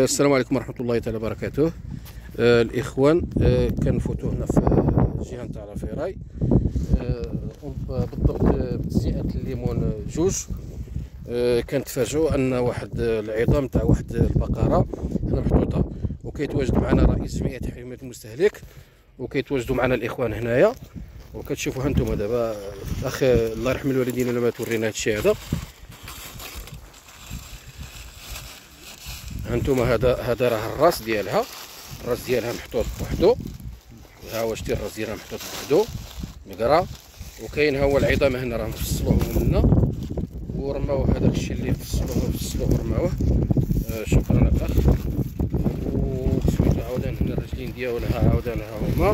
السلام عليكم ورحمة الله تعالى وبركاته. آه الإخوان آه كنفوتوا هنا في الجهة نتاع لافيراي آه بالضبط آه، بتزيئة الليمون جوج. آه كنتفاجئوا أن واحد العظام تاع واحد البقرة هنا محطوطة. وكيتواجد معنا رئيس جمعية حماية المستهلك. وكيتواجدوا معنا الإخوان هنايا. وكتشوفوا هانتوما دابا. الأخ الله يرحم الوالدين لما تورينا هادشي هذا. هانتوما هذا هذا راه الراس ديالها. الراس ديالها محطوط بوحدو. ها هو شتي الراس ديالها محطوط بوحدو. مقرا. وكاين ها هو العظام هنا راه مفصلوه منا. ورماو هذاك الشيء اللي فصلوه فصلوه ورماوه. آه شكرا الاخ وسميتو عاودان هنا الرجلين ديالها عاودان ها هما.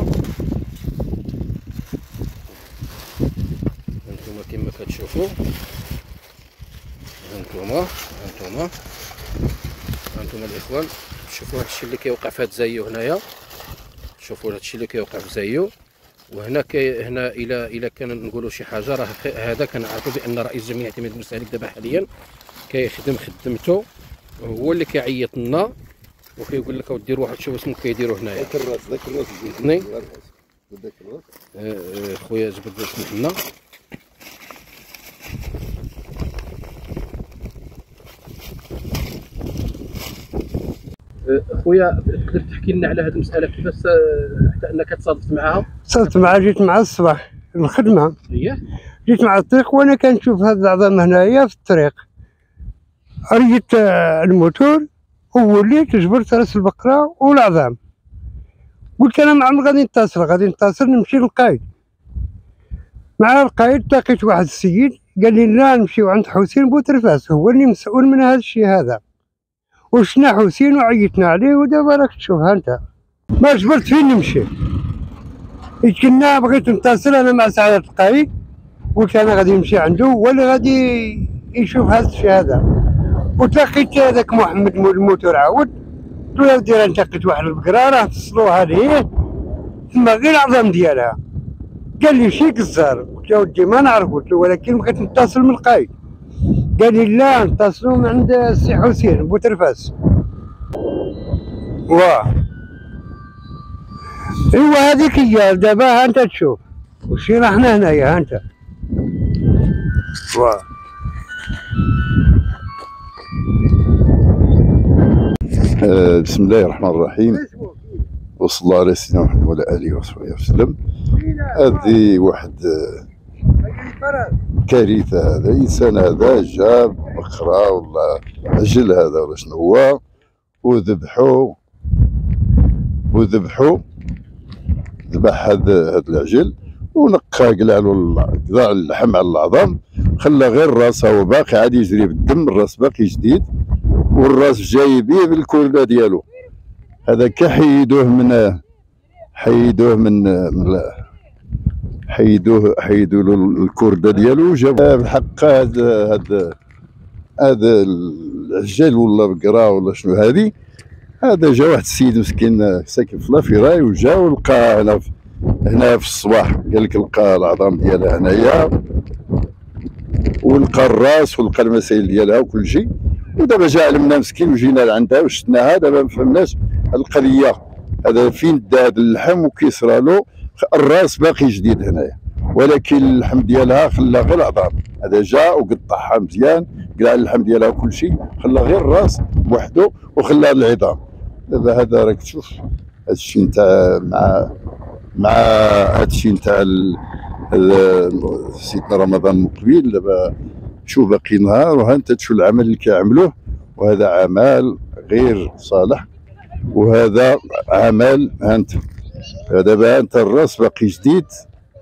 هانتوما كما كتشوفوا هانتوما هانتوما. هانتوما الإخوان شوفوا هادشي اللي كيوقع في هاد زايو هنايا. شوفوا هادشي اللي كيوقع في زايو وهنا كي هنا إلى إلى كان نقولوا شي حاجة راه هذا كنعرفوا بأن رئيس جمعيه حمايه المستهلك دابا حاليا كيخدم خدمته. هو اللي كيعيط لنا وكيقول لك دير واحد شوف اسمه كيديروا هنايا. ذاك الراس ذاك الراس ني. ذاك الراس آه، آه، خويا جبد سمح لنا خويا تقدر تحكي لنا على هذه المسألة كيفاش آه، حتى أنك تصادفت معها؟ صرت مع جيت مع الصباح الخدمة. هي جيت مع الطريق وأنا كنشوف هاد العظام هنايا في الطريق. ريت آه، الموتور ووليت جبرت رأس البقرة والعظام. قلت أنا ما عمري غادي نتصل غادي نتصل نمشي للقايد. مع القايد لقيت واحد السيد قال لي لا نمشيو عند حسين بوترفاس هو اللي مسؤول من هذا الشيء هذا. وشنا حسين وعيطنا عليه ودابا راك تشوفها انت. ما جبرت فين نمشي؟ كنا بغيت نتصل أنا مع سعادة القايد قلت أنا غادي نمشي عنده هو اللي غادي يشوف هذا. الشيء هذا وتلقيت هذاك محمد مول الموتور عاود. قلت له ودي راه لقيت واحد البقرة راه فصلوها ليه تما غير العظام ديالها. قال لي شي كزار قلت له ودي ما نعرف. قلت له ولكن بغيت نتصل من القايد. قال لي لا نتصلوا من عند السي حسين بوترفاس واه إيوا هذيك هي. دابا ها انت تشوف. وشي رحنا هنايا ها انت. واه آه، بسم الله الرحمن الرحيم. وصلى الله على سيدنا محمد وعلى آله وصحبه وسلم. هذه واحد آه، كارثه هذا إنسان هذا جاب بقره ولا عجل هذا ولا شنو هو؟ وذبحوا وذبحوا ذبح هذا هذا العجل ونقى قلع له اللحم على العظام خلى غير الراس هو باقي عاد يجري بالدم الراس باقي جديد والراس جاي بيه بالكورده ديالو. هذا كحيدوه من حيدوه من من حيدوه حيدوا له الكورده ديالو وجابوا بالحق هذا هذا هذا العجل ولا بقرا ولا شنو هذه هذا جا واحد السيد مسكين ساكن في لافيراي وجا ولقى هنا في هنا في الصباح. قال لك لقى العظام ديالها هنايا. ولقى الراس ولقى المسائل ديالها وكل شيء. ودابا جا علمنا مسكين وجينا لعندها وشفناها دابا ما فهمناش القضية. هذا فين دا هذا اللحم وكيصرى له. الراس باقي جديد هنايا. ولكن اللحم ديالها خلى غير العظام. هذا جا وقطعها مزيان قلع اللحم ديالها وكل شيء خلى غير الراس بوحدو وخلى العظام. دابا هذا راك تشوف. هذا الشيء نتاع مع مع هذا الشيء نتاع سيدنا رمضان المقبل دابا شوف باقي نهار وها انت تشوف العمل اللي كيعملوه. وهذا عمل غير صالح. وهذا عمل ها انت دابا أنت الرأس باقي جديد.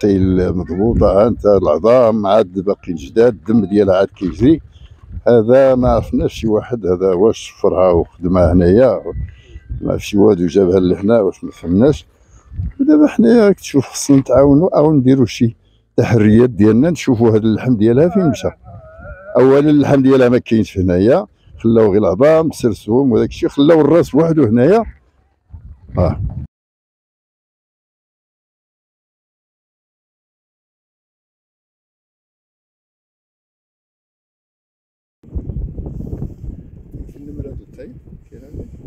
مضبوطه أنت العظام عاد باقي جداد الدم ديالها عاد كيجري. هذا ما عرفناش شي واحد هذا واش شفرها وخدمها هنايا ما شي واد وجابها لهنا واش ما فهمناش. ودابا حنايا تشوف خصنا نتعاونوا أو نديروا شي تحريات ديالنا نشوفوا هذا اللحم ديالها فين مشى. أولا اللحم ديالها ما كاينش هنايا خلاو غير العظام سرسوهم وداك الشيء خلاو الرأس وحده هنايا. آه. Okay.